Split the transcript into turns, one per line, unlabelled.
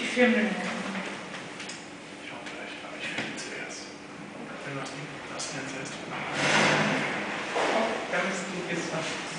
Die vier Minuten. Ich hoffe, ich glaube, ich finde zuerst. Wenn das Ding, das denn zuerst. Oh, da müssen die jetzt